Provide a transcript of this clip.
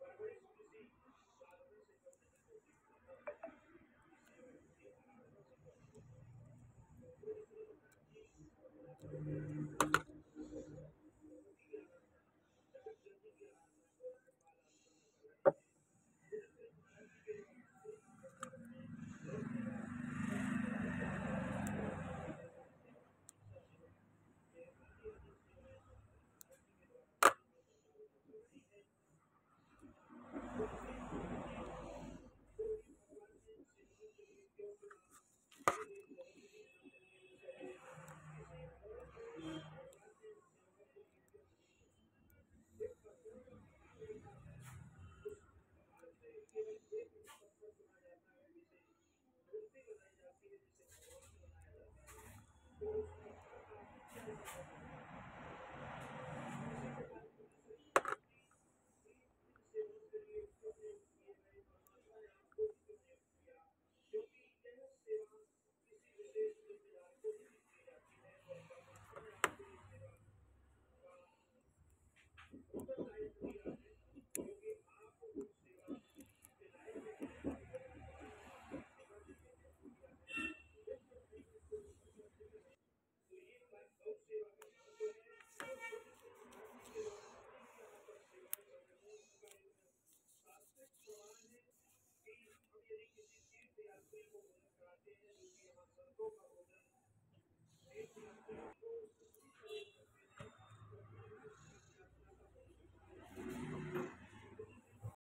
Thank you. Thank you. अपने को भोजन कराते हैं जो कि हमारे संतों का भोजन